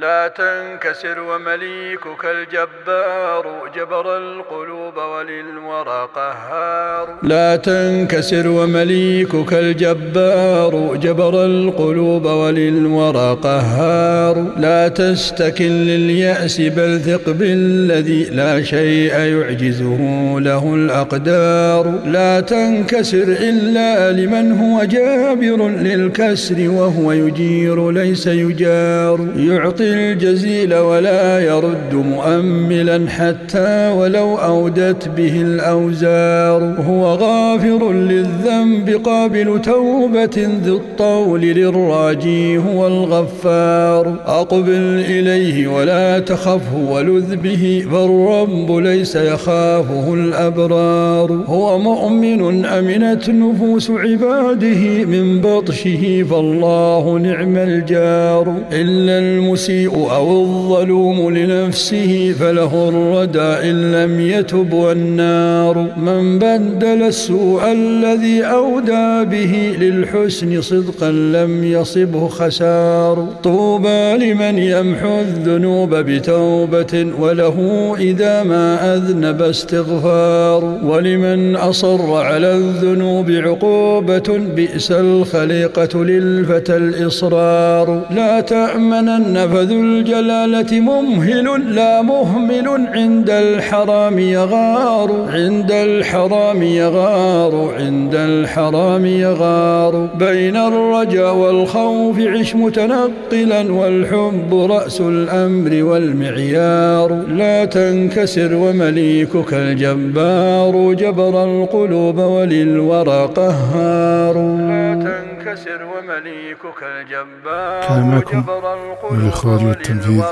لا تنكسر ومليكك الجبار جبر القلوب وللورى قهار لا تنكسر ومليكك الجبار جبر القلوب وللورى قهار لا تستكن لليأس بل ثق بالذي لا شيء يعجزه له الأقدار. لا تنكسر إلا لمن هو جابر للكسر وهو يجير ليس يجار. يعطي الجزيل ولا يرد مؤملا حتى ولو أودت به الأوزار. هو غافر للذنب قابل توبة ذي الطول للراجي هو الغفار. أقبل إليه ولا تخفه ولذ به فالرب ليس يخافه الأبرار. هو مؤمن أمنت نفوس عباده من بطشه فالله نعم الجار. إلا المسيء أو الظلوم لنفسه فله الردى إن لم يتب والنار. من بدل السوء الذي أودى به للحسن صدقا لم يصبه خسار. طوبى لمن يمحو الذنوب بتوبة وله إذا ما أذنب استغفار. ولمن أصر على الذنوب عقوبة بئس الخليقة للفتى الإصرار. لا تأمنن فذو الجلالة ممهل لا مهمل عند الحرام يغار. عند الحرام يغار. عند الحرام يغار. بين الرجا والخوف عش متنقلا والحب رأس الأمر والمعيار. لا تنكسر ومليكك الجبار. جبر القلوب وللورى قهار. لا تنكسر ومليكك الجبار. جبر القلوب الإخراج والتنفيذ